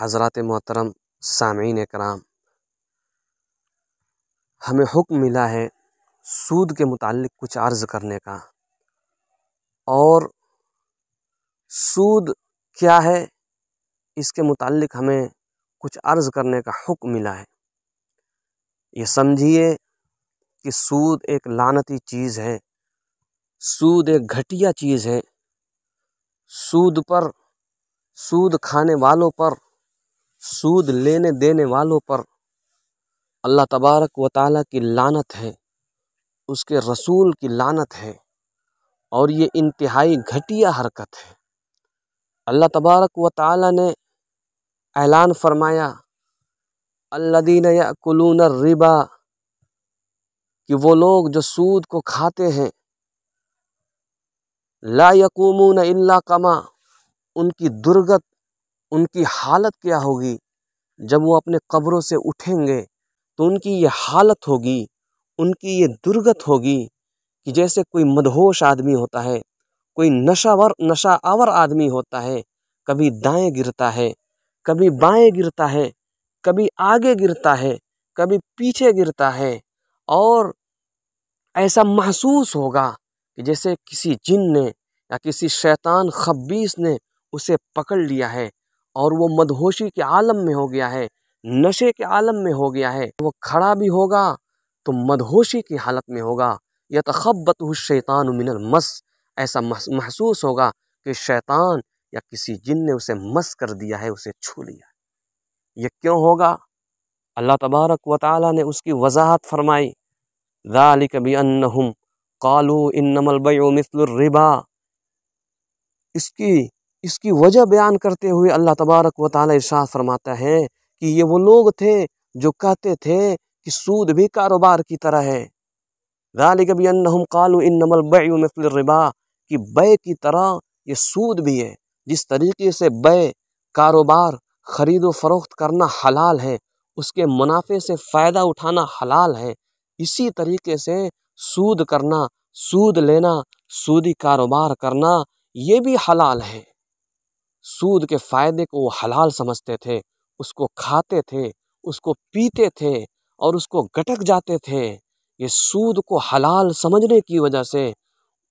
हज़रत मोहतरम सामीन कराम हमें हुक्म मिला है सूद के मुतालिक कुछ अर्ज़ करने का। और सूद क्या है? इसके मुतालिक हमें कुछ अर्ज़ करने का हुक्म मिला है। ये समझिए कि सूद एक लानती चीज़ है। सूद एक घटिया चीज़ है। सूद पर, सूद खाने वालों पर सूद लेने देने वालों पर अल्लाह तबारक व ताली की लानत है, उसके रसूल की लानत है, और ये इंतहाई घटिया हरकत है। अल्लाह तबारक व ताली ने ऐलान फरमाया, अल्लादीन याकुलून रिबा कि वो लोग जो सूद को खाते हैं, ला यकूमून इल्ला कमा, उनकी दुर्गत उनकी हालत क्या होगी? जब वो अपने कब्रों से उठेंगे तो उनकी ये हालत होगी, उनकी ये दुर्गत होगी कि जैसे कोई मदहोश आदमी होता है, कोई नशावर नशा आवर आदमी होता है, कभी दाएँ गिरता है, कभी बाएँ गिरता है, कभी आगे गिरता है, कभी पीछे गिरता है, और ऐसा महसूस होगा कि जैसे किसी जिन ने या किसी शैतान खब्बीस ने उसे पकड़ लिया है। और वो मदहोशी के आलम में हो गया है, नशे के आलम में हो गया है। वो खड़ा भी होगा तो मदहोशी की हालत में होगा। या तखब्बत शैतान मिनल मस। ऐसा महसूस होगा कि शैतान या किसी जिन ने उसे मस कर दिया है, उसे छू लिया ये क्यों होगा? अल्लाह तबारक व ताली ने उसकी वजाहत फरमाई, ज़ालिक बिअन्नहुम कालू इन्नमल बैउ मिस्लुर रिबा। इसकी इसकी वजह बयान करते हुए अल्लाह तबारक व ताली इरशाद फरमाता है कि ये वो लोग थे जो कहते थे कि सूद भी कारोबार की तरह है। ज़ालिक बिअन्नहुम कालू इन्नमल बैउ मिस्लुर कि बे की तरह ये सूद भी है। जिस तरीके से बै कारोबार, ख़रीद फरोख्त करना हलाल है, उसके मुनाफे से फ़ायदा उठाना हलाल है, इसी तरीके से सूद करना, सूद लेना, सूदी कारोबार करना, ये भी हलाल है। सूद के फ़ायदे को वो हलाल समझते थे, उसको खाते थे, उसको पीते थे और उसको गटक जाते थे। ये सूद को हलाल समझने की वजह से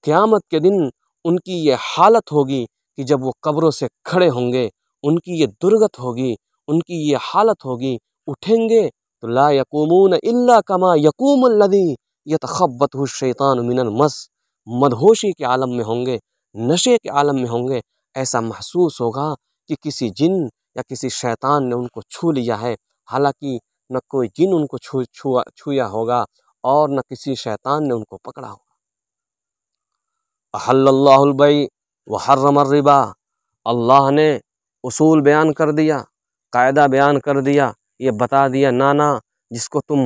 क़यामत के दिन उनकी ये हालत होगी कि जब वो कब्रों से खड़े होंगे, उनकी ये दुर्गत होगी, उनकी ये हालत होगी, उठेंगे तो ला यकूमून इल्ला कमा यकूमुल्लज़ी यतखब्बतहु शैतान मिनल मस। मदहोशी के आलम में होंगे, नशे के आलम में होंगे ऐसा महसूस होगा कि किसी जिन या किसी शैतान ने उनको छू लिया है। हालाँकि न कोई जिन उनको छू, छुआ, छूया होगा और न किसी शैतान ने उनको पकड़ा होगा। हल्लाबई व हर्रम रिबा। अल्लाह ने उसूल बयान कर दिया, कायदा बयान कर दिया, ये बता दिया, नाना, जिसको तुम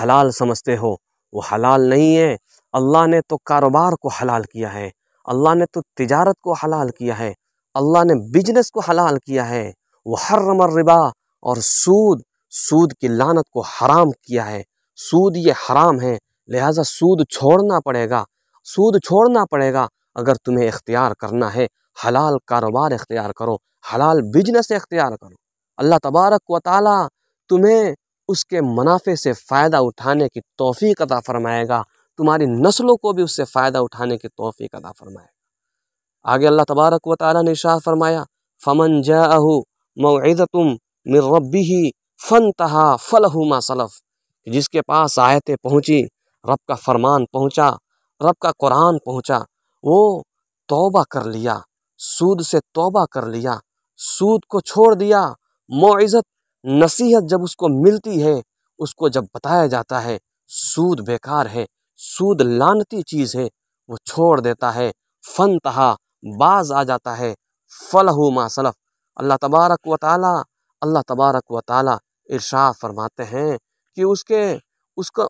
हलाल समझते हो, वो हलाल नहीं है। अल्लाह ने तो कारोबार को हलाल किया है, अल्लाह ने तो तिजारत को हलाल किया है। अल्लाह ने बिज़नेस को हलाल किया है। वो हर्रम रिबा और सूद सूद की लानत को हराम किया है। सूद ये हराम है, लिहाजा सूद छोड़ना पड़ेगा। सूद छोड़ना पड़ेगा अगर तुम्हें इख्तियार करना है। हलाल कारोबार इख्तियार करो, हलाल बिज़नेस इख्तियार करो। अल्लाह तबारक व ताली तुम्हें उसके मुनाफे से फ़ायदा उठाने की तोफ़ी अता फ़रमाएगा। तुम्हारी नस्लों को भी उससे फ़ायदा उठाने की तोफ़ी अता फ़रमाएगा। आगे अल्लाह तबारक व ताली ने शाह फरमाया, फ़मन जाहू मऊज़तुम मिर रब्बी फ़न तहा फ़लहू मा सलफ़। जिसके पास आयतें पहुँची, रब का फरमान पहुँचा, रब का कुरान पहुँचा, वो तौबा कर लिया, सूद से तौबा कर लिया, सूद को छोड़ दिया। मोइज़त नसीहत जब उसको मिलती है, उसको जब बताया जाता है, सूद बेकार है, सूद लानती चीज़ है, वो छोड़ देता है। फ़न तहा बाज आ जाता है, फलहू मा सलफ़। अल्लाह तबारक व ताली, अल्लाह तबारक व ताली इरशा फरमाते हैं कि उसके, उसका,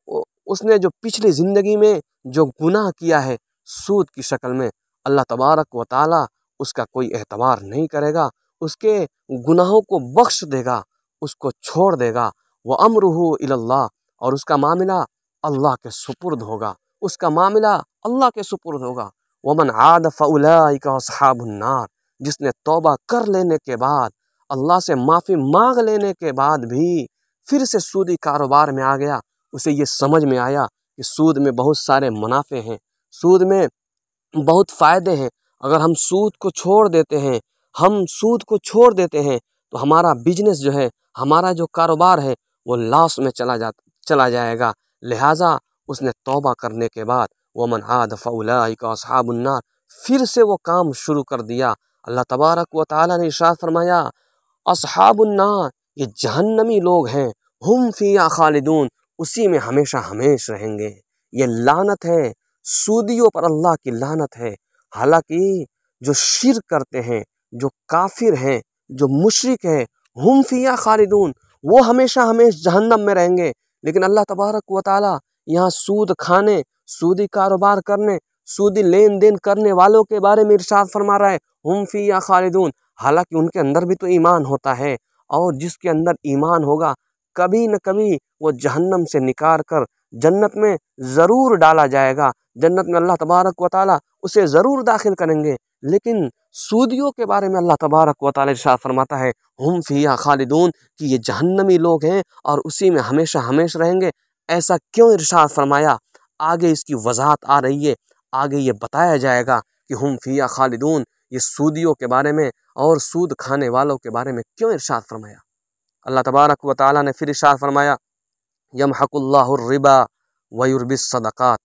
उसने जो पिछली ज़िंदगी में जो गुनाह किया है, सूद की शक्ल में, अल्लाह तबारक व ताली उसका कोई एतबार नहीं करेगा, उसके गुनाहों को बख्श देगा, उसको छोड़ देगा। वह अमरुहु इल्लाह और उसका मामला अल्लाह के सुपुर्द होगा, उसका मामला अल्लाह के सुपुर्द होगा। वमन आद फ़लाइकाबुन्नार जिसने तोबा कर लेने के बाद अल्लाह से माफ़ी मांग लेने के बाद भी फिर से सूदी कारोबार में आ गया उसे ये समझ में आया कि सूद में बहुत सारे मुनाफे हैं सूद में बहुत फ़ायदे हैं अगर हम सूद को छोड़ देते हैं हम सूद को छोड़ देते हैं तो हमारा बिज़नेस जो है हमारा जो कारोबार है वो लॉस में चला जा चला जाएगा लिहाजा उसने तौबा करने के बाद वमन आद फ़लासाबुन्नार फिर से वो काम शुरू कर दिया। अल्लाह तबारक व ताली ने इशात फरमाया असहाबुन्नार ये जहन्नमी लोग हैं। हम फ़िया खालिदून। उसी में हमेशा हमेश रहेंगे। ये लानत है। सूदियों पर अल्लाह की लानत है। हालाँकि जो शिर करते हैं, जो काफिर हैं, जो मुशरक है, हम फ़िया खालिदून। वो हमेशा हमेश जहन्नम में रहेंगे। लेकिन अल्लाह तबारक व ताली यहाँ सूद खाने, सूदी कारोबार करने, सूदी लेन देन करने वालों के बारे में इरशाद फरमा रहा है। हम फ़ी या खालिदून। हालाँकि उनके अंदर भी तो ईमान होता है और जिसके अंदर ईमान होगा, कभी न कभी वो जहन्नम से निकाल कर जन्नत में ज़रूर डाला जाएगा। जन्नत में अल्लाह तबारक व ताली उसे ज़रूर दाखिल करेंगे। लेकिन सूदियों के बारे में अल्लाह तबारक व ताली इरशाद फरमाता है, हम फ़िया खालिदून कि ये जहन्नमी लोग हैं और उसी में हमेशा हमेश रहेंगे। ऐसा क्यों इरशाद फरमाया? आगे इसकी वजाहत आ रही है। आगे ये बताया जाएगा कि हम फ़िया खालिदून, ये सूदियों के बारे में और सूद खाने वालों के बारे में क्यों इरशाद फरमाया? अल्लाह तबारक व ताली ने फिर इरशाद फरमाया यम हकुल्लाबा वयुरबिस सदक़ात।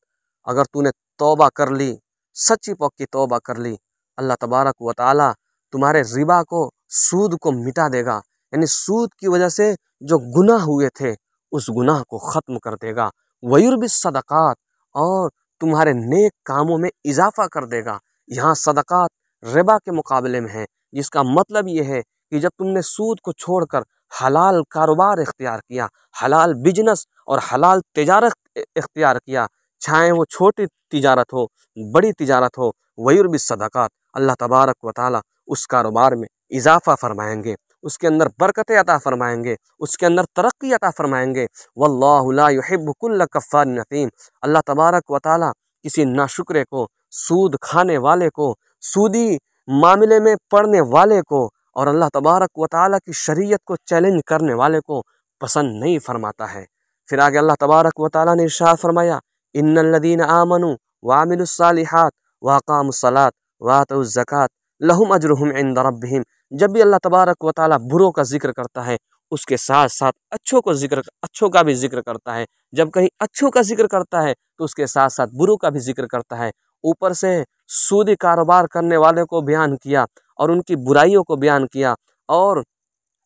अगर तूने तोबा कर ली, सच्ची पक्की तोबा कर ली, अल्लाह तबारक व ताली तुम्हारे रिबा को, सूद को मिटा देगा। यानी सूद की वजह से जो गुनाह हुए थे उस गुनाह को ख़त्म कर देगा। वयुरबिस सदक़ात, और तुम्हारे नेक कामों में इजाफा कर देगा। यहाँ सदक़ात रिबा के मुकाबले में है, जिसका मतलब ये है कि जब तुमने सूद को छोड़कर हलाल कारोबार इख्तियार किया, हलाल बिज़नेस और हलाल तजारत इख्तियार किया, चाहे वो छोटी तिजारत हो, बड़ी तिजारत हो वयुरबी सदाक़ात, अल्लाह तबारक व उस कारोबार में इजाफ़ा फरमाएँगे। उसके अंदर बरकत अता फरमाएँगे, उसके अंदर तरक्की अता फरमाएँगे। वल्लाहिब्बुकुल्ल कफ़ार नतीम अल्लाह तबारक व ताली किसी नाशुक्रे को, सूद खाने वाले को, सूदी मामले में पढ़ने वाले को और अल्लाह तबारक व ताली की शरीयत को चैलेंज करने वाले को पसंद नहीं फरमाता है। फिर आगे अल्लाह तबारक व ताली ने इरशाद फरमाया, इन्नल्लदीन आमनु वामिलुस्सालिहात वाकामसलात वातज़क़ात लहुम अजरुहुम इंद रब्बिहिम। जब भी अल्लाह तबारक व ताली बुरों का ज़िक्र करता है, उसके साथ साथ अच्छों को ज़िक्र, अच्छों का भी ज़िक्र करता है। जब कहीं अच्छों का ज़िक्र करता है तो उसके साथ साथ बुरों का भी ज़िक्र करता है। ऊपर से सूदी कारोबार करने वाले को बयान किया और उनकी बुराइयों को बयान किया और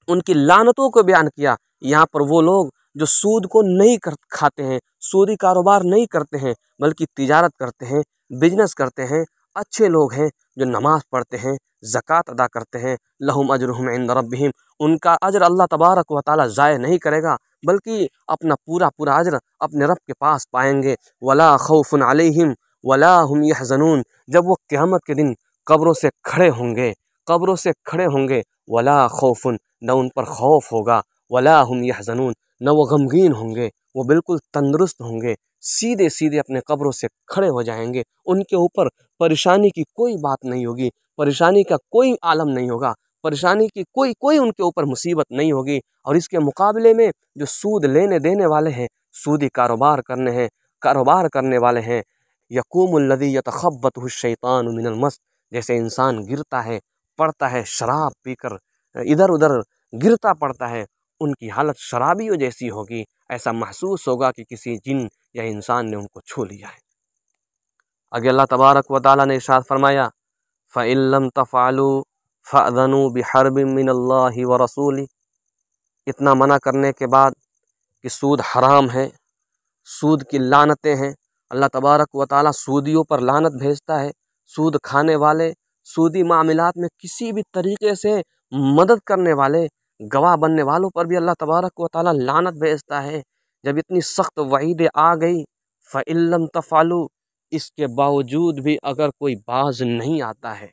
उनकी लानतों को बयान किया, यहाँ पर वो लोग जो सूद को नहीं कर, खाते हैं, सूदी कारोबार नहीं करते हैं, बल्कि तिजारत करते हैं, बिज़नेस करते हैं अच्छे लोग हैं जो नमाज़ पढ़ते हैं, ज़क़़त अदा करते हैं। लहुम अजरहम इंद रब्बिहिम। उनका अजर अल्लाह तबारक व ताली ज़ाय नहीं करेगा, बल्कि अपना पूरा पूरा अजर अपने रब के पास पाएँगे। वला खौफ़ अलैहिम, वला हम यहज़नून। जब वो क़यामत के दिन कब्रों से खड़े होंगे, कब्रों से खड़े होंगे, वला खौफ़ुन, न उन पर खौफ होगा। वला हम यहज़नून, न वो गमगीन होंगे, वो बिल्कुल तंदुरुस्त होंगे। सीधे सीधे अपने कब्रों से खड़े हो जाएँगे। उनके ऊपर परेशानी की कोई बात नहीं होगी। परेशानी का कोई आलम नहीं होगा। परेशानी की कोई कोई उनके ऊपर मुसीबत नहीं होगी। और इसके मुकाबले में जो सूद लेने देने वाले हैं, सूदी कारोबार करने हैं, कारोबार करने वाले हैं यकूमल्लदी यतखबत शैतान मिनल जैसे इंसान गिरता है, पड़ता है शराब पीकर इधर उधर गिरता पड़ता है, उनकी हालत शराबियों जैसी होगी। ऐसा महसूस होगा कि किसी जिन या इंसान ने उनको छू लिया है। आगे अल्लाह तबारक व ताली ने इरशाद फरमाया फ़िल्म तफ़ालू फ़नु बहरब मिनल्लाहि व रसूली। इतना मना करने के बाद कि सूद हराम है, सूद की लानतें हैं। अल्लाह तबारक व ताली सूदियों पर लानत भेजता है। सूद खाने वाले, सूदी मामलात में किसी भी तरीके से मदद करने वाले, गवाह बनने वालों पर भी अल्लाह तबारक व ताली लानत भेजता है। जब इतनी सख्त वहीदें आ गई फ़िल्म तफ़ालू, इसके बावजूद भी अगर कोई बाज नहीं आता है,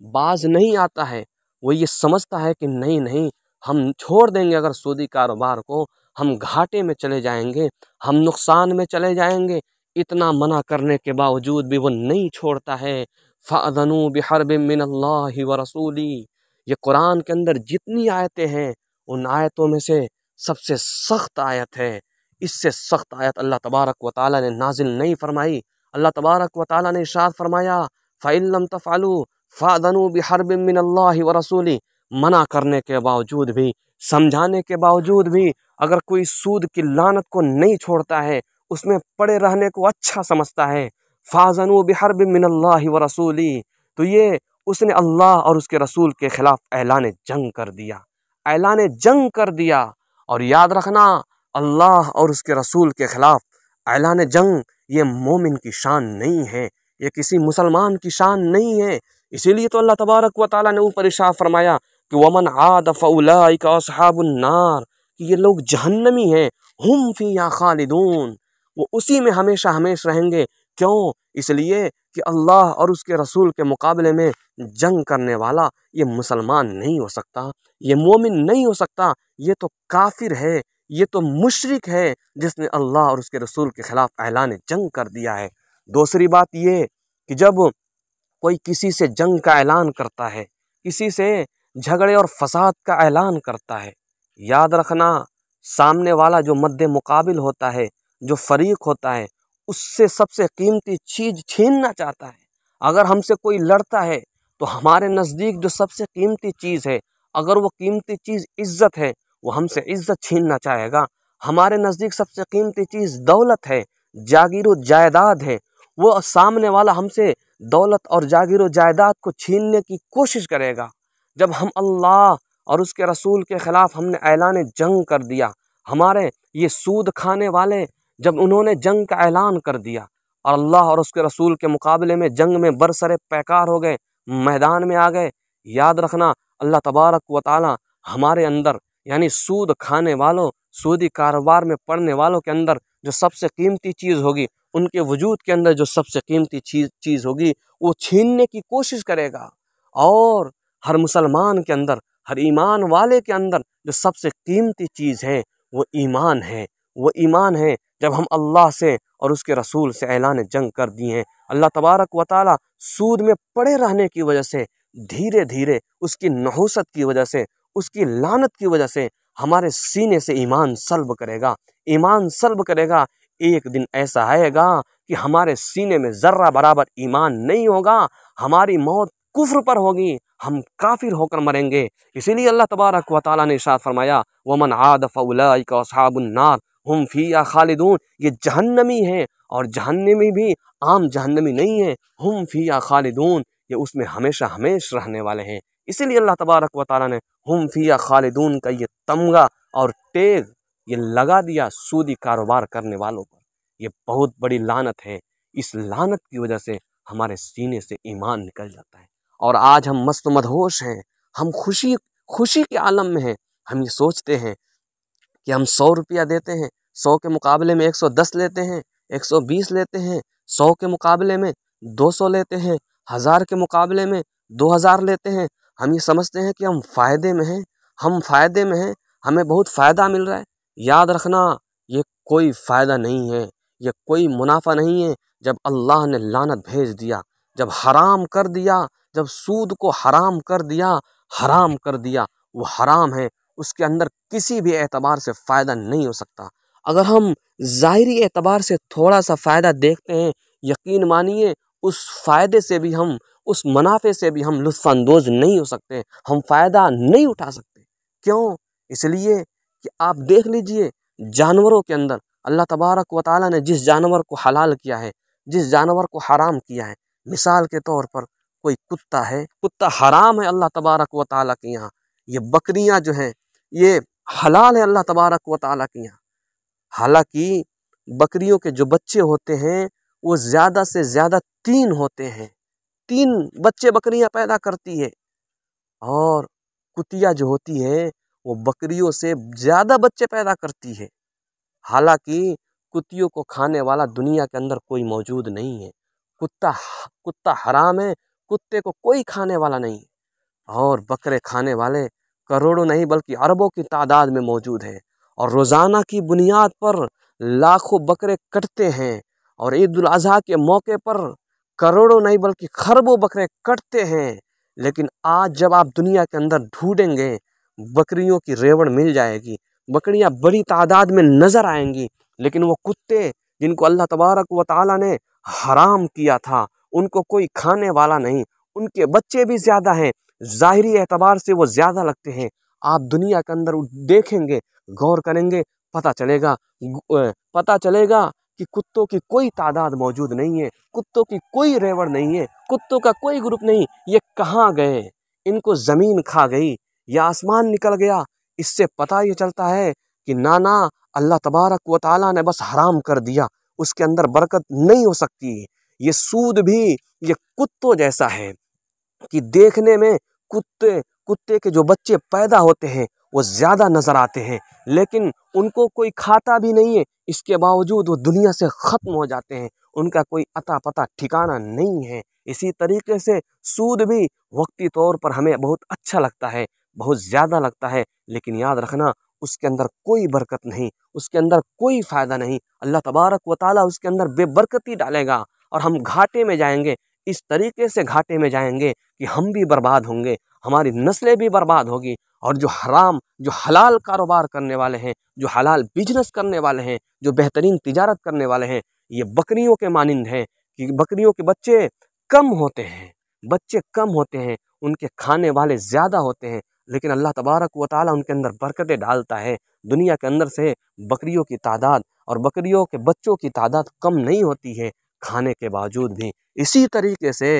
बाज नहीं आता है, वो ये समझता है कि नहीं नहीं, हम छोड़ देंगे अगर सूदी कारोबार को, हम घाटे में चले जाएँगे, हम नुकसान में चले जाएँगे, इतना मना करने के बावजूद भी वो नहीं छोड़ता है। फ़ादनु बिहरब मिन अल्लाह व रसूली ये कुरान के अंदर जितनी आयतें हैं, उन आयतों में से सबसे सख्त आयत है। इससे सख्त आयत अल्लाह तबारक व ताली ने नाजिल नहीं फरमाई। अल्लाह तबारक व ताली ने इशाद फरमाया फ़ैलम तफ़ालू फ़ादनु बिहरब मिन अल्लाह व रसूली मना करने के बावजूद भी, समझाने के बावजूद भी, अगर कोई सूद की लानत को नहीं छोड़ता है, उसमें पड़े रहने को अच्छा समझता है। फ़ाजनु बिहरब मिनल्लाहि व रसूली। तो ये उसने अल्लाह और उसके रसूल के ख़िलाफ़ ऐलान जंग कर दिया। ऐलान जंग कर दिया। और याद रखना अल्लाह और उसके रसूल के ख़िलाफ़ ऐलान जंग, ये मोमिन की शान नहीं है। ये किसी मुसलमान की शान नहीं है। इसीलिए तो अल्लाह तबारक व ताली ने ऊपर इशा फरमाया कि वमन आद फ़लाइकाबुन्नार कि ये लोग जहन्नमी हैं, हम फ़ी या खालिदून। वो उसी में हमेशा हमेश रहेंगे। क्यों? इसलिए कि अल्लाह और उसके रसूल के मुकाबले में जंग करने वाला ये मुसलमान नहीं हो सकता, ये मोमिन नहीं हो सकता, ये तो काफिर है। ये तो मुशरक है जिसने अल्लाह और उसके रसूल के ख़िलाफ़ ऐलान जंग कर दिया है। दूसरी बात ये कि जब कोई किसी से जंग का ऐलान करता है, किसी से झगड़े और फसाद का ऐलान करता है, याद रखना सामने वाला जो मद्दे मुकाबिल होता है, जो फरीक होता है, उससे सबसे कीमती चीज़ छीनना चाहता है। अगर हमसे कोई लड़ता है तो हमारे नज़दीक जो सबसे कीमती चीज़ है, अगर वो कीमती चीज़ इज़्ज़त है वो हमसे इज़्ज़त छीनना चाहेगा। हमारे नज़दीक सबसे कीमती चीज़ दौलत है, जागीर जायदाद है। वो सामने वाला हमसे दौलत और जागीर जायदाद को छीनने की कोशिश करेगा। जब हम अल्लाह और उसके रसूल के ख़िलाफ़ हमने ऐलान जंग कर दिया, हमारे ये सूद खाने वाले जब उन्होंने जंग का ऐलान कर दिया और अल्लाह और उसके रसूल के मुकाबले में जंग में बरसरे पैकार हो गए, मैदान में आ गए, याद रखना अल्लाह तबारक व ताली हमारे अंदर यानी सूद खाने वालों, सूदी कारोबार में पड़ने वालों के अंदर जो सबसे कीमती चीज़ होगी, उनके वजूद के अंदर जो सबसे कीमती चीज़ चीज़ होगी, वो छीनने की कोशिश करेगा। और हर मुसलमान के अंदर, हर ईमान वाले के अंदर जो सबसे कीमती चीज़ है, वो ईमान है। वो ईमान है, जब हम अल्लाह से और उसके रसूल से ऐलान जंग कर दिए हैं। अल्लाह तबारक व ताली सूद में पड़े रहने की वजह से धीरे धीरे उसकी नहूसत की वजह से उसकी लानत की वजह से हमारे सीने से ईमान सल्ब करेगा। ईमान सल्ब करेगा, एक दिन ऐसा आएगा कि हमारे सीने में ज़र्रा बराबर ईमान नहीं होगा, हमारी मौत कुफ्र पर होगी, हम काफिर होकर मरेंगे। इसीलिए अल्लाह तबारक व ताली ने इशात फरमाया, वमन आद असहाबुन्नार हम फ़िया खालिदून। ये जहन्नमी है और जहन्नमी भी आम जहन्नमी नहीं है, हम फ़िया खालिदून। ये उसमें हमेशा हमेश रहने वाले हैं। इसीलिए अल्लाह तबारक व ताली ने हम फ़िया खालिदून का ये तमगा और टेग ये लगा दिया सूदी कारोबार करने वालों पर। ये बहुत बड़ी लानत है। इस लानत की वजह से हमारे सीने से ईमान निकल जाता है। और आज हम मस्त मदहोश हैं। हम खुशी खुशी के आलम में हैं। हम ये सोचते हैं कि हम सौ रुपया देते हैं, सौ के मुकाबले में एक सौ दस लेते हैं, एक सौ बीस लेते हैं, सौ के मुकाबले में दो सौ लेते हैं, हज़ार के मुकाबले में दो हज़ार लेते हैं हम ये समझते हैं कि हम फ़ायदे में हैं, हम फ़ायदे में हैं, हमें बहुत फ़ायदा मिल रहा है। याद रखना, ये कोई फ़ायदा नहीं है, ये कोई मुनाफा नहीं है। जब अल्लाह ने लानत भेज दिया, जब हराम कर दिया, जब सूद को हराम कर दिया, हराम कर दिया, वो हराम है, उसके अंदर किसी भी एतबार से फ़ायदा नहीं हो सकता। अगर हम ज़ाहरी एतबार से थोड़ा सा फ़ायदा देखते हैं, यकीन मानिए उस फ़ायदे से भी हम, उस मुनाफे से भी हम लुत्फ़ानंदोज़ नहीं हो सकते, हम फ़ायदा नहीं उठा सकते। क्यों? इसलिए कि आप देख लीजिए, जानवरों के अंदर अल्लाह तबारक व ताली ने जिस जानवर को हलाल किया है, जिस जानवर को हराम किया है, मिसाल के तौर पर कोई कुत्ता है, कुत्ता हराम है अल्लाह तबारक व ताली के यहाँ। ये बकरियाँ जो हैं, ये हलाल है अल्लाह तबारक व ताली के यहाँ। हालाँकि बकरियों के जो बच्चे होते हैं वो ज़्यादा से ज़्यादा तीन होते हैं। तीन बच्चे बकरियाँ पैदा करती है। और कुतिया जो होती है, वो बकरियों से ज़्यादा बच्चे पैदा करती है। हालाँकि कुतियों को खाने वाला दुनिया के अंदर कोई मौजूद नहीं है। कुत्ता कुत्ता हराम है, कुत्ते को कोई खाने वाला नहीं। और बकरे खाने वाले करोड़ों नहीं, बल्कि अरबों की तादाद में मौजूद है। और रोज़ाना की बुनियाद पर लाखों बकरे कटते हैं। और ईद अजहा के मौके पर करोड़ों नहीं बल्कि खरबों बकरे कटते हैं। लेकिन आज जब आप दुनिया के अंदर ढूंढेंगे, बकरियों की रेवड़ मिल जाएगी, बकरियाँ बड़ी तादाद में नज़र आएँगी, लेकिन वो कुत्ते जिनको अल्लाह तबारक व ताली ने हराम किया था, उनको कोई खाने वाला नहीं, उनके बच्चे भी ज़्यादा हैं, ज़ाहरी एतबार से वो ज़्यादा लगते हैं। आप दुनिया के अंदर देखेंगे, गौर करेंगे, पता चलेगा पता चलेगा कि कुत्तों की कोई तादाद मौजूद नहीं है, कुत्तों की कोई रेवड़ नहीं है, कुत्तों का कोई ग्रुप नहीं। ये कहाँ गए? इनको ज़मीन खा गई, या आसमान निकल गया। इससे पता ये चलता है कि नाना, अल्लाह तबारक व ताला ने बस हराम कर दिया। उसके अंदर बरकत नहीं हो सकती। ये सूद भी, ये कुत्तों जैसा है कि देखने में कुत्ते कुत्ते के जो बच्चे पैदा होते हैं वो ज़्यादा नज़र आते हैं, लेकिन उनको कोई खाता भी नहीं है। इसके बावजूद वो दुनिया से ख़त्म हो जाते हैं। उनका कोई अता पता ठिकाना नहीं है। इसी तरीके से सूद भी वक्ती तौर पर हमें बहुत अच्छा लगता है, बहुत ज़्यादा लगता है। लेकिन याद रखना, उसके अंदर कोई बरकत नहीं, उसके अंदर कोई फ़ायदा नहीं। अल्लाह तबारक व ताली उसके अंदर बेबरकती डालेगा और हम घाटे में जाएँगे। इस तरीके से घाटे में जाएँगे कि हम भी बर्बाद होंगे, हमारी नस्लें भी बर्बाद होगी। और जो हराम, जो हलाल कारोबार करने वाले हैं, जो हलाल बिज़नेस करने वाले हैं, जो बेहतरीन तिजारत करने वाले हैं, ये बकरियों के मानंद हैं कि बकरियों के बच्चे कम होते हैं, बच्चे कम होते हैं, उनके खाने वाले ज़्यादा होते हैं, लेकिन अल्लाह तबारक व ताली उनके अंदर बरकतें डालता है। दुनिया के अंदर से बकरियों की तादाद और बकरियों के बच्चों की तादाद कम नहीं होती है, खाने के बावजूद भी। इसी तरीके से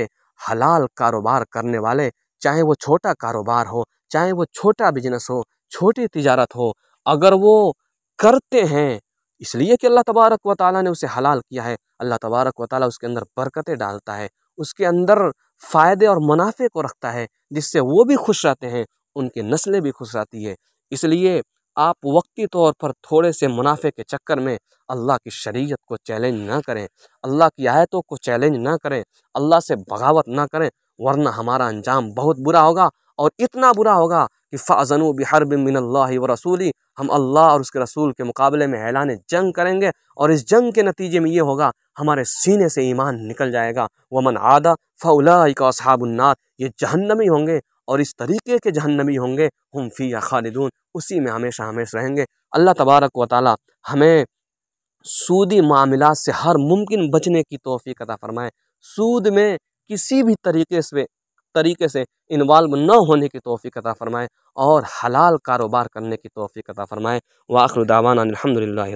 हलाल कारोबार करने वाले, चाहे वो छोटा कारोबार हो चाहे वो छोटा बिज़नेस हो, छोटी तिजारत हो, अगर वो करते हैं, इसलिए कि अल्लाह तबारक व ताली ने उसे हलाल किया है। अल्लाह तबारक व ताली उसके अंदर बरकतें डालता है, उसके अंदर फ़ायदे और मुनाफे को रखता है, जिससे वो भी खुश रहते हैं, उनकी नस्लें भी खुश रहती है। इसलिए आप वक्ती तौर पर थोड़े से मुनाफे के चक्कर में अल्लाह की शरीयत को चैलेंज ना करें, अल्लाह की आयतों को चैलेंज ना करें, अल्लाह से बगावत ना करें, वरना हमारा अंजाम बहुत बुरा होगा और इतना बुरा होगा कि फ़ाजनु बिहरब मिनल्ला व रसूली, हम अल्लाह और उसके रसूल के मुकाबले में ऐलान जंग करेंगे और इस जंग के नतीजे में ये होगा, हमारे सीने से ईमान निकल जाएगा। वमन आदा फ़ौला का ये जहन्नमी होंगे और इस तरीके के जहन्नमी होंगे, हम फ़ी या खालिदून, उसी में हमेशा हमेशा रहेंगे। अल्लाह तबारक व ताली हमें सूदी मामला से हर मुमकिन बचने की तोफ़ी अता फ़रमाए। सूद में किसी भी तरीके से तरीके से इन्वाल्व न होने की तोफ़ी अता फ़रमाएँ और हलाल कारोबार करने की तोफ़ी अता फ़रमाएँ। वाखर दावाना अलहमदिल्ला